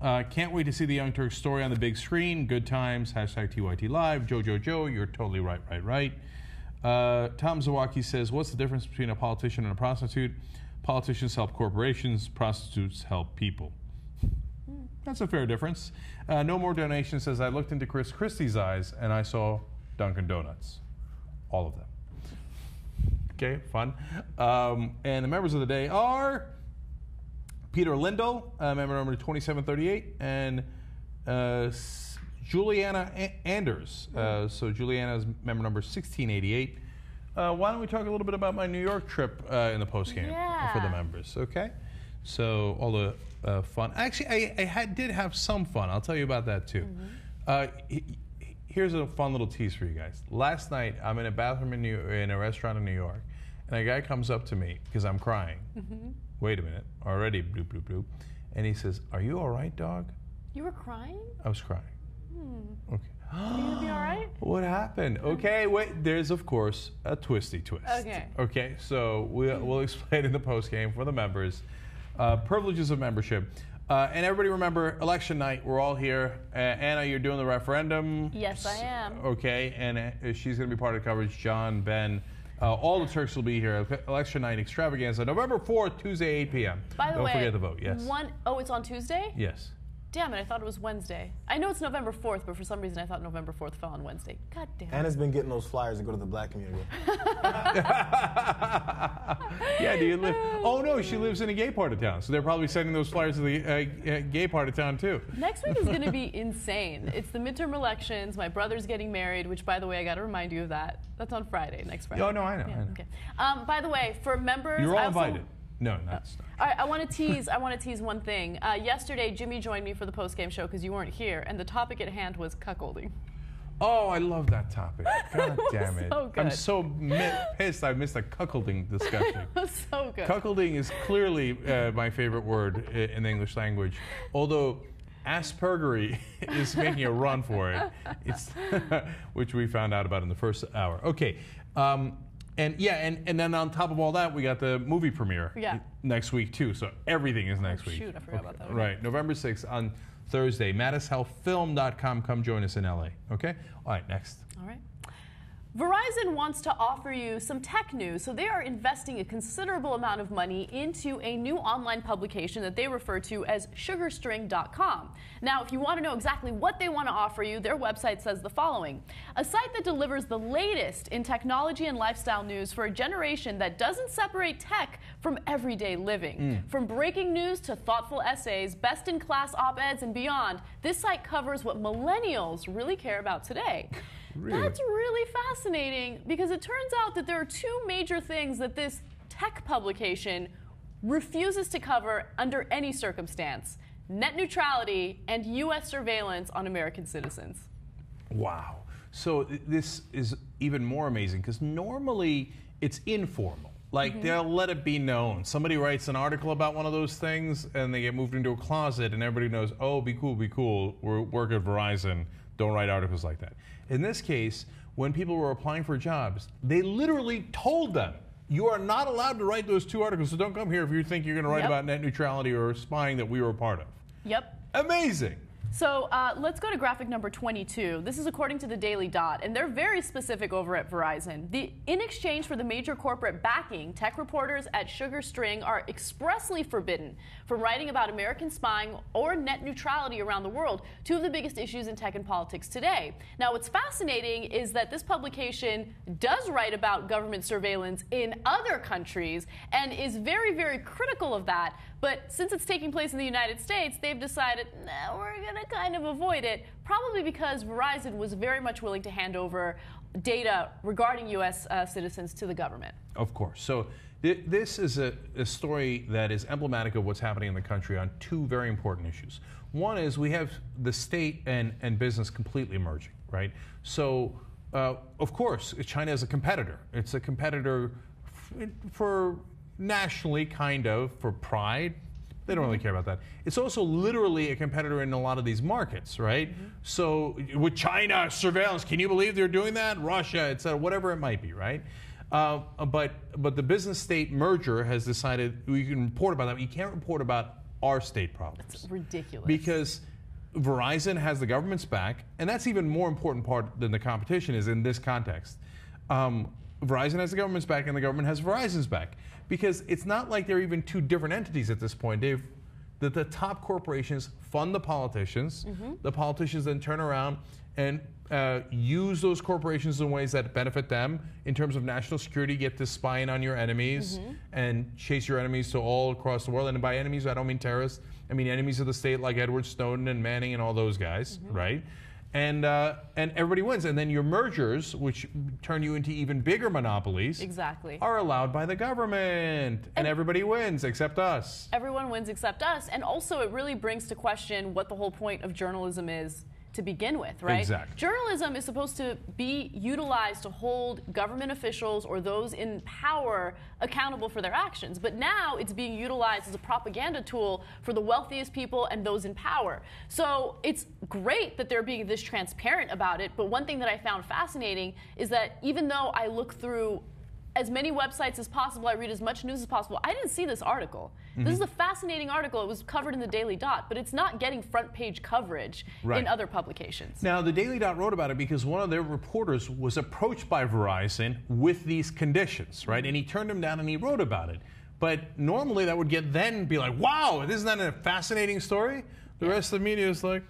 Uh, can't wait to see the Young Turks story on the big screen. Good times. Hashtag TYT Live. Jojo Joe, you're totally right, right, right. Uh, Tom Zawaki says, What's the difference between a politician and a prostitute? Politicians help corporations, prostitutes help people. That's a fair difference. Uh, no more donations says, I looked into Chris Christie's eyes and I saw Dunkin' Donuts. All of them. Okay, fun. Um, and the members of the day are Peter Lindell, uh, member number 2738, and uh, Juliana A- Anders. Uh, so Juliana is member number 1688. Uh, why don't we talk a little bit about my New York trip uh, in the post game for the members? Okay. So all the uh, fun. Actually, I, I had, did have some fun. I'll tell you about that too. Uh, he- he- here's a fun little tease for you guys. Last night, I'm in a bathroom in, New, in a restaurant in New York, and a guy comes up to me because I'm crying. Mhm. Wait a minute, already bloop bloop bloop, and he says, "Are you all right, dog?" You were crying? I was crying. Hmm. Okay. You be all right? What happened? Okay, wait. There's of course a twisty twist. Okay. Okay. So we'll, we'll explain in the post game for the members. Uh, privileges of membership. Uh, and everybody remember election night. We're all here. Uh, Ana, you're doing the referendum. Yes, I am. Okay, and uh, she's going to be part of the coverage. John, Ben, uh, all the Turks will be here. Election night extravaganza, November 4th, Tuesday, 8 p.m. By the way. Don't way, forget to vote. Yes. One oh, it's on Tuesday? Yes. Damn it, I thought it was Wednesday. I know it's November 4th, but for some reason I thought November 4th fell on Wednesday. God damn. it. Ana's been getting those flyers to go to the black community. Yeah, do you live? Oh no, she lives in a gay part of town, so they're probably sending those flyers to the uh, uh, gay part of town too. Next week is going to be insane. It's the midterm elections. My brother's getting married, which, by the way, I got to remind you of that. That's on Friday, next Friday. Oh, no, I know, Yeah, I know. Okay. Um, by the way, for members, You're I all also- invited. No, that's All right, I want to tease. I want to tease one thing. Uh, yesterday, Jimmy joined me for the post game show because you weren't here, and the topic at hand was cuckolding. Oh, I love that topic. God damn it! so I'm so mi- pissed. I missed a cuckolding discussion. So good. Cuckolding is clearly uh, my favorite word in the English language, although Aspergery is making a run for it. It's which we found out about in the first hour. Okay, um, and yeah, and, and then on top of all that, we got the movie premiere Yeah. next week too. So everything is next Oh, week. shoot, I forgot about that. Okay. Right, November sixth on Thursday. MadAsHellFilm.com. Come join us in LA. Okay. All right. Next. All right. Verizon wants to offer you some tech news, so they are investing a considerable amount of money into a new online publication that they refer to as sugarstring.com. Now, if you want to know exactly what they want to offer you, their website says the following A site that delivers the latest in technology and lifestyle news for a generation that doesn't separate tech from everyday living. Mm. From breaking news to thoughtful essays, best in class op eds, and beyond, this site covers what millennials really care about today. Really? That's really fascinating because it turns out that there are two major things that this tech publication refuses to cover, under any circumstance, net neutrality and U.S. surveillance on American citizens. Wow. So this is even more amazing because normally it's informal. Like Mhm. they'll let it be known. Somebody writes an article about one of those things and they get moved into a closet and everybody knows, oh, be cool, be cool. We're work at Verizon. Don't write articles like that. In this case, when people were applying for jobs, they literally told them, you are not allowed to write those two articles, so don't come here if you think you're going to write Yep. about net neutrality or spying that we were a part of. Yep. Amazing. So uh, let's go to graphic number 22. This is according to the Daily Dot, and they're very specific over at Verizon. The, in exchange for the major corporate backing, tech reporters at Sugar String are expressly forbidden from writing about American spying or net neutrality around the world, two of the biggest issues in tech and politics today. Now, what's fascinating is that this publication does write about government surveillance in other countries and is very, very critical of that. But since it's taking place in the United States, they've decided, nah, we're going to kind of avoid it, probably because Verizon was very much willing to hand over data regarding U.S. Uh, citizens to the government. Of course. So th- this is a, a story that is emblematic of what's happening in the country on two very important issues. One is we have the state and, and business completely merging, right? So, uh, of course, China is a competitor. It's a competitor for nationally, kind of, for pride. They don't really care about that. It's also literally a competitor in a lot of these markets, right? So with China surveillance, can you believe they're doing that? Russia, et cetera, whatever it might be, right? Uh, but but the business state merger has decided you can report about that. But you can't report about our state problems It's ridiculous. because Verizon has the government's back, and that's even more important part than the competition is in this context. Um, Verizon has the government's back, and the government has Verizon's back because it's not like they're even two different entities at this point. They've that the top corporations fund the politicians. Mhm. The politicians then turn around and uh, use those corporations in ways that benefit them in terms of national security, get to spying on your enemies Mhm. and chase your enemies to all across the world. And by enemies, I don't mean terrorists. I mean enemies of the state like Edward Snowden and Manning and all those guys, right? And uh, and everybody wins. And then your mergers, which turn you into even bigger monopolies, Exactly. are allowed by the government, and, everybody wins except us. Everyone wins except us. And also, it really brings to question what the whole point of journalism is to begin with, right? Exactly. Journalism is supposed to be utilized to hold government officials or those in power accountable for their actions. But now it's being utilized as a propaganda tool for the wealthiest people and those in power. So it's great that they're being this transparent about it. But one thing that I found fascinating is that even though I look through as many websites as possible. I read as much news as possible. I didn't see this article. This is Mhm. a fascinating article. It was covered in the Daily Dot, but it's not getting front page coverage Right. in other publications. Now, the Daily Dot wrote about it because one of their reporters was approached by Verizon with these conditions, right? And he turned them down and he wrote about it. But normally that would get then be like, wow, isn't that a fascinating story? The rest of the media is like,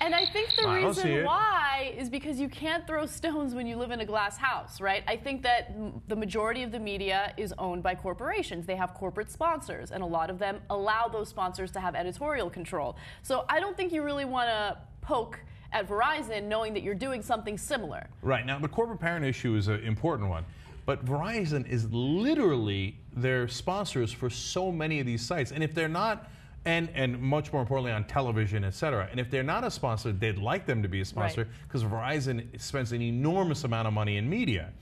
And I think the I reason why is because you can't throw stones when you live in a glass house, right? I think that the majority of the media is owned by corporations. They have corporate sponsors, and a lot of them allow those sponsors to have editorial control. So I don't think you really want to poke at Verizon knowing that you're doing something similar. Right. Now, the corporate parent issue is an important one. But Verizon is literally their sponsors for so many of these sites. And if they're not, and, and much more importantly on television, et cetera, and if they're not a sponsor, they'd like them to be a sponsor Right. because Verizon spends an enormous amount of money in media.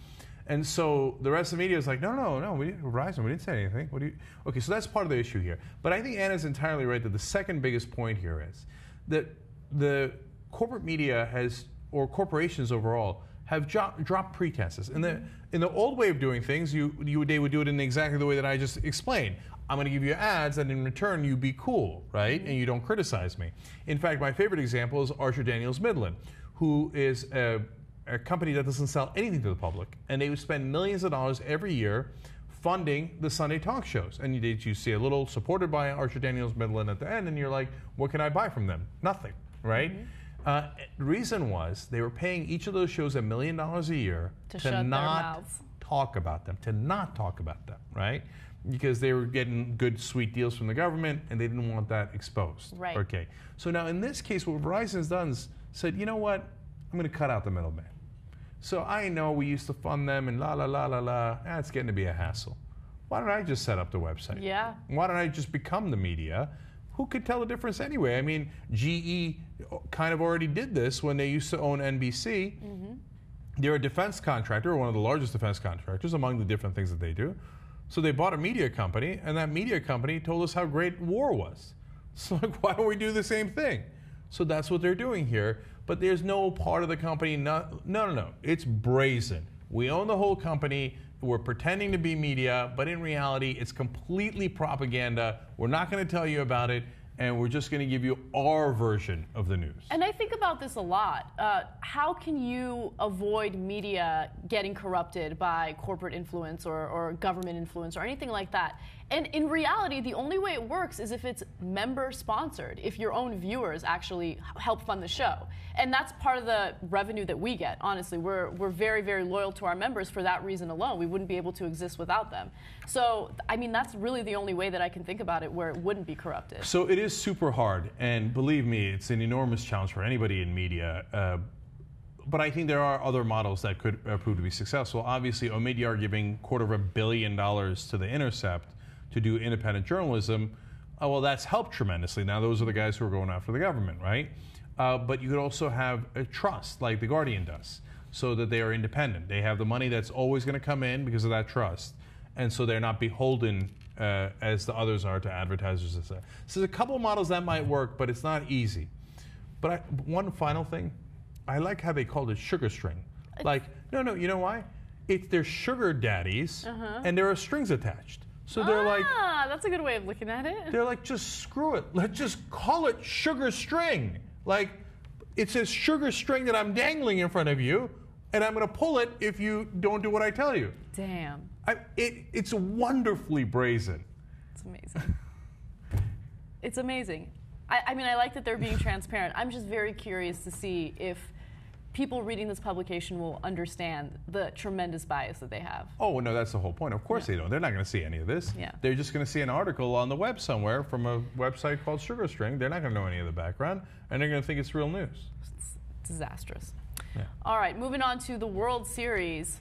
And so the rest of the media is like, no, no, no, we, Verizon, we didn't say anything. What do you? Okay, so that's part of the issue here. But I think Ana's entirely right that the second biggest point here is that the corporate media has, or corporations overall, have dropped pretenses. In the mm-hmm. in the old way of doing things, you you they would do it in exactly the way that I just explained. I'm going to give you ads, and in return, you be cool, right? And you don't criticize me. In fact, my favorite example is Archer Daniels Midland, who is a, a company that doesn't sell anything to the public, and they would spend millions of dollars every year funding the Sunday talk shows. And you, you see a little supported by Archer Daniels Midland at the end, and you're like, what can I buy from them? Nothing, right? Uh, the reason was they were paying each of those shows a million dollars a year To their not talk about them, to not talk about them, right? Because they were getting good, sweet deals from the government, and they didn't want that exposed. Right. Okay. So now in this case, what Verizon's done is said, you know what? I'm going to cut out the middleman. So I know we used to fund them and la la la la la. Ah, it's getting to be a hassle. Why don't I just set up the website? Yeah. Why don't I just become the media? Who could tell the difference anyway? I mean, GE kind of already did this when they used to own NBC. They're a defense contractor, one of the largest defense contractors, among the different things that they do. So they bought a media company, and that media company told us how great war was. So like, why don't we do the same thing? So that's what they're doing here. But there's no part of the company. Not, no, no, no. It's brazen. We own the whole company. We're pretending to be media, but in reality, it's completely propaganda. We're not going to tell you about it, and we're just going to give you our version of the news. And I think about this a lot. Uh, how can you avoid media getting corrupted by corporate influence or, or government influence or anything like that? And in reality, the only way it works is if it's member sponsored, if your own viewers actually help fund the show. And that's part of the revenue that we get, honestly. We're, we're very, very loyal to our members for that reason alone. We wouldn't be able to exist without them. So, I mean, that's really the only way that I can think about it where it wouldn't be corrupted. So it is super hard, and believe me, it's an enormous challenge for anybody in media. Uh, but I think there are other models that could uh, prove to be successful. Obviously, Omidyar are giving quarter of a billion dollars to the Intercept to do independent journalism. Uh, well, that's helped tremendously. Now, those are the guys who are going after the government, right? Uh, but you could also have a trust, like the Guardian does, so that they are independent. They have the money that's always going to come in because of that trust, and so they're not beholden uh, as the others are to advertisers. So there's a couple models that might work, but it's not easy. But I, one final thing, I like how they called it sugar string. Like, no, no, you know why? It's their sugar daddies, Uh-huh. and there are strings attached. So they're like, ah, that's a good way of looking at it. they're like, just screw it. Let's just call it sugar string. Like, it's a sugar string that I'm dangling in front of you, and I'm going to pull it if you don't do what I tell you. Damn. I, it, it's wonderfully brazen. It's amazing. it's amazing. I, I mean, I like that they're being transparent. I'm just very curious to see if people reading this publication will understand the tremendous bias that they have. Oh, no, that's the whole point. Of course they don't. They're not going to see any of this. Yeah. They're just going to see an article on the web somewhere from a website called Sugar String. They're not going to know any of the background, and they're going to think it's real news. It's disastrous. Yeah. All right, moving on to the World Series.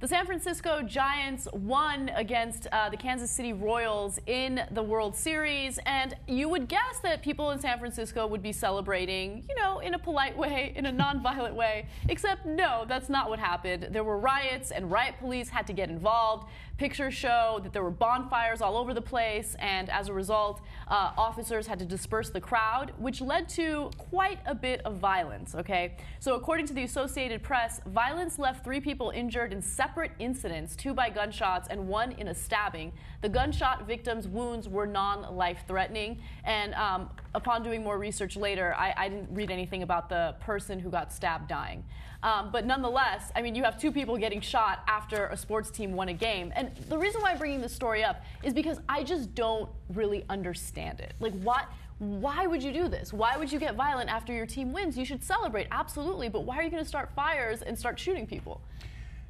The San Francisco Giants won against uh, the Kansas City Royals in the World Series, and you would guess that people in San Francisco would be celebrating, you know, in a polite way, in a non-violent way. Except, no, that's not what happened. There were riots, and riot police had to get involved. Pictures show that there were bonfires all over the place, and as a result, uh, officers had to disperse the crowd, which led to quite a bit of violence. Okay, so according to the Associated Press, violence left three people injured in separate incidents: two by gunshots and one in a stabbing. The gunshot victims' wounds were non-life-threatening, and um, upon doing more research later, I, I didn't read anything about the person who got stabbed dying. Um, but nonetheless, I mean, you have two people getting shot after a sports team won a game. And the reason why I'm bringing this story up is because I just don't really understand it. Like, what? Why would you do this? Why would you get violent after your team wins? You should celebrate, absolutely. But why are you going to start fires and start shooting people?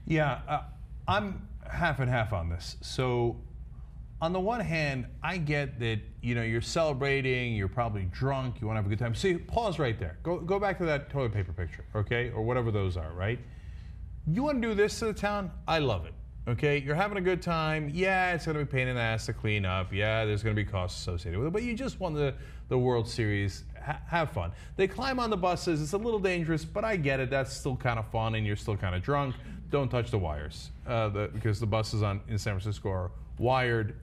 Yeah, uh, I'm half and half on this. So, on the one hand, I get that you know you're celebrating, you're probably drunk, you want to have a good time. See, pause right there. Go go back to that toilet paper picture, okay, or whatever those are, right? You want to do this to the town? I love it. Okay, you're having a good time. Yeah, it's going to be pain in the ass to clean up. Yeah, there's going to be costs associated with it, but you just won the, the World Series. Ha- have fun. They climb on the buses. It's a little dangerous, but I get it. That's still kind of fun, and you're still kind of drunk. Don't touch the wires uh, the, because the buses on in San Francisco are wired.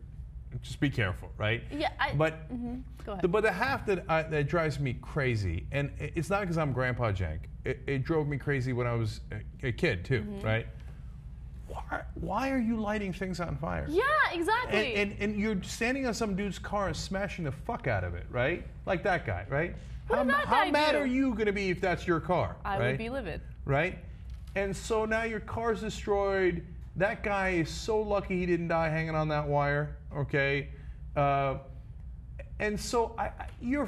Just be careful, right? Yeah, I, But Mhm. Go ahead. the, but the half that I, that drives me crazy, and it's not because I'm Grandpa Cenk. It, it drove me crazy when I was a, a kid too, Mhm. right? Why, why are you lighting things on fire? Yeah, exactly. And, and, and you're standing on some dude's car and smashing the fuck out of it, right? Like that guy, right? What how how mad do? are you going to be if that's your car? I right? would be livid. right? And so now your car's destroyed. That guy is so lucky he didn't die hanging on that wire. Okay, uh, and so I, you're,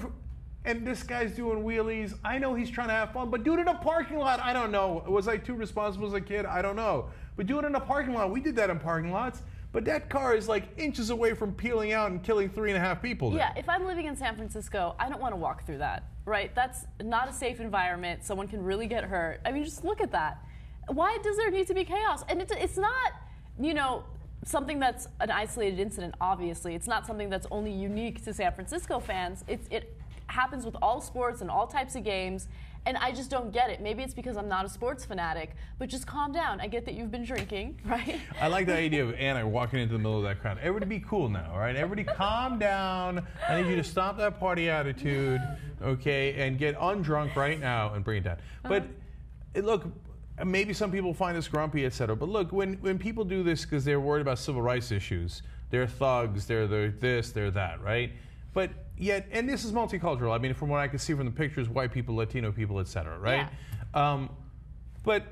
and this guy's doing wheelies. I know he's trying to have fun, but do it in a parking lot. I don't know. Was I too responsible as a kid? I don't know. But do it in a parking lot. We did that in parking lots. But that car is like inches away from peeling out and killing three and a half people. there. Yeah, if I'm living in San Francisco, I don't want to walk through that, right? That's not a safe environment. Someone can really get hurt. I mean, just look at that. why does there need to be chaos? And it's, it's not, you know, something that's an isolated incident, obviously. It's not something that's only unique to San Francisco fans. It's, it happens with all sports and all types of games. And I just don't get it. Maybe it's because I'm not a sports fanatic, but just calm down. I get that you've been drinking, right? I like the idea of Ana walking into the middle of that crowd. Everybody be cool now, all right? Everybody calm down. I need you to stop that party attitude, okay, and get undrunk right now and bring it down. But eh, look, maybe some people find this grumpy, etc. But look, when, when people do this because they're worried about civil rights issues, they're thugs, they're, they're this, they're that, right? But yet, and this is multicultural. I mean, from what I can see from the pictures, white people, Latino people, etc. Right? Um, but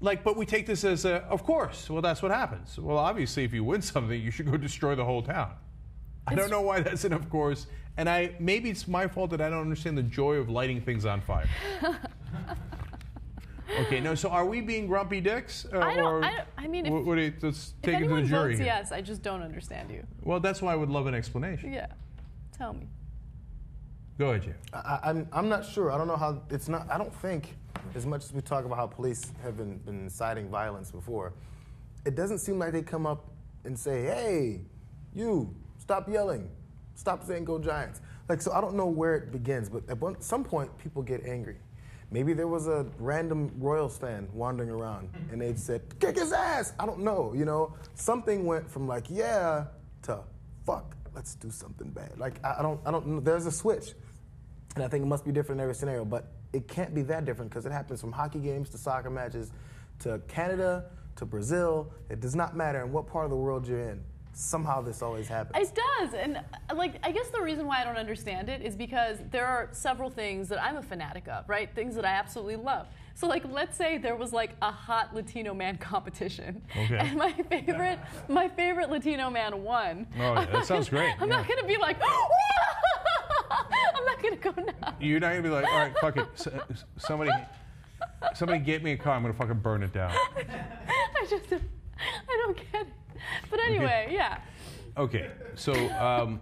like, but we take this as a, of course. Well, that's what happens. Well, obviously, if you win something, you should go destroy the whole town. I don't know why that's an of course, and I maybe it's my fault that I don't understand the joy of lighting things on fire. okay, no. So are we being grumpy dicks? Uh, I don't, or I, don't- I mean, if, what, what do you- let's if take it to the jury. votes yes, I just don't understand you. Well, that's why I would love an explanation. Yeah. Tell me. Go ahead, Jay. I, I'm, I'm not sure. I don't know how. It's not. I don't think, as much as we talk about how police have been, been inciting violence before, it doesn't seem like they come up and say, "Hey, you, stop yelling, stop saying go Giants." Like, so I don't know where it begins, but at one, some point, people get angry. Maybe there was a random Royals fan wandering around, and they said, "Kick his ass." I don't know. You know, something went from like, "Yeah," to "Fuck." Let's do something bad. Like I, don't, I don't. know. There's a switch. And I think it must be different in every scenario, but it can't be that different because it happens from hockey games to soccer matches to Canada to Brazil. It does not matter in what part of the world you're in. Somehow this always happens. It does, and like I guess the reason why I don't understand it is because there are several things that I'm a fanatic of, right? Things that I absolutely love. So like, let's say there was like a hot Latino man competition, Okay. and my favorite, my favorite Latino man won. Oh, yeah, that sounds great. I'm not gonna be like, I'm not gonna go nuts. You're not gonna be like, all right, fuck it. S- s- somebody, somebody get me a car. I'm gonna fucking burn it down. I just, I don't get it. But anyway, yeah. Okay, so um,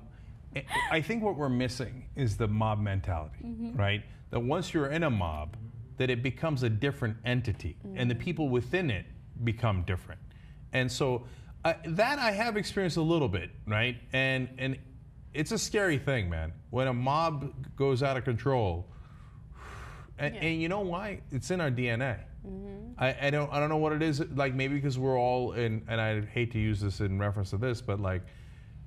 I- think what we're missing is the mob mentality, Mhm. right? That once you're in a mob, that it becomes a different entity, and the people within it become different. And so uh, that I have experienced a little bit, right? And and it's a scary thing, man. When a mob goes out of control, and, and you know why? It's in our DNA. Mm-hmm. I, I don't I don't know what it is. Like maybe because we're all in, and I hate to use this in reference to this, but like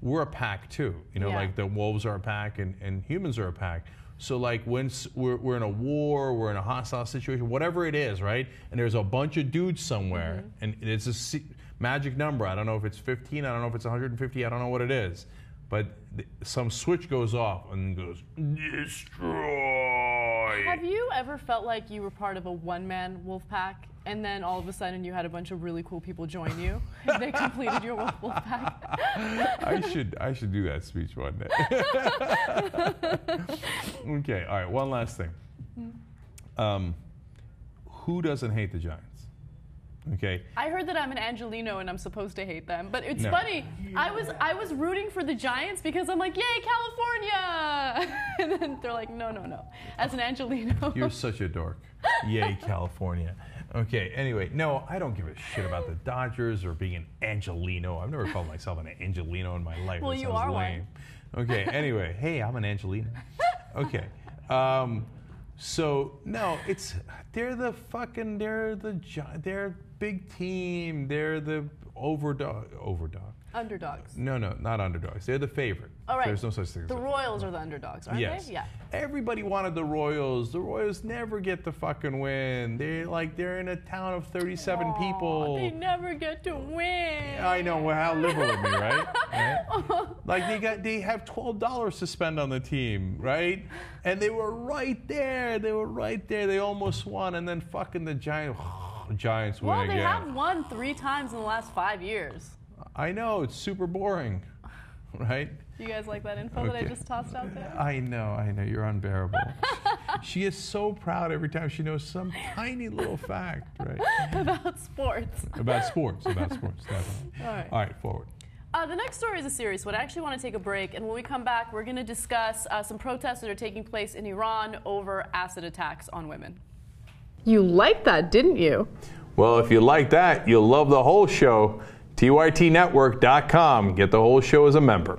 we're a pack too. You know, Yeah. like the wolves are a pack and, and humans are a pack. So like when we're, we're in a war, we're in a hostile situation, whatever it is, right? And there's a bunch of dudes somewhere, mm-hmm. and it's a magic number. I don't know if it's 15. I don't know if it's 150. I don't know what it is, but th- some switch goes off and goes destroy. Have you ever felt like you were part of a one-man wolf pack, and then all of a sudden you had a bunch of really cool people join you, and they completed your wolf, wolf pack? I should I should do that speech one day. okay, all right. One last thing. Um, who doesn't hate the Giants? Okay. I heard that I'm an Angelino and I'm supposed to hate them, but it's No. funny. I was I was rooting for the Giants because I'm like, yay, California! and then they're like, no, no, no. As an Angelino, You're such a dork. Yay, California. Okay, anyway, no, I don't give a shit about the Dodgers or being an Angelino. I've never called myself an Angelino in my life. Well, That you are one. lame. Okay, anyway, hey, I'm an Angelino. Okay. Um, so no, it's they're the fucking they're the they're big team. They're the overdog overdog. Underdogs. No, no, not underdogs. They're the favorite. All right. There's no such thing. as The Royals are the underdogs, aren't yes. they? Yeah. Everybody wanted the Royals. The Royals never get the fucking win. They're like they're in a town of 37 people. They never get to win. I know well, how liberal of me, right? Right? Like they got they have twelve dollars to spend on the team, right? And they were right there. They were right there. They almost won, and then fucking the Giants Giants win Well, they again. have won three times in the last five years. I know it's super boring, right? You guys like that info that I just tossed out there? I know, I know, you're unbearable. she is so proud every time she knows some tiny little fact, right? About sports. About sports, about sports, definitely. All right. All right, forward. Uh, the next story is a serious one. I actually want to take a break, and when we come back, we're going to discuss uh, some protests that are taking place in Iran over acid attacks on women. You liked that, didn't you? Well, if you like that, you'll love the whole show. TYTnetwork.com. Get the whole show as a member.